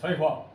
废话。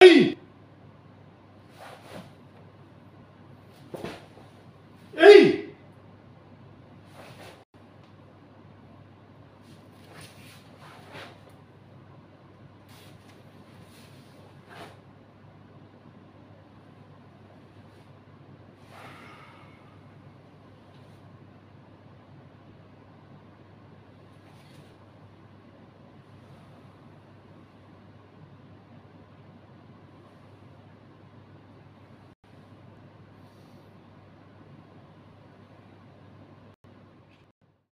Hey!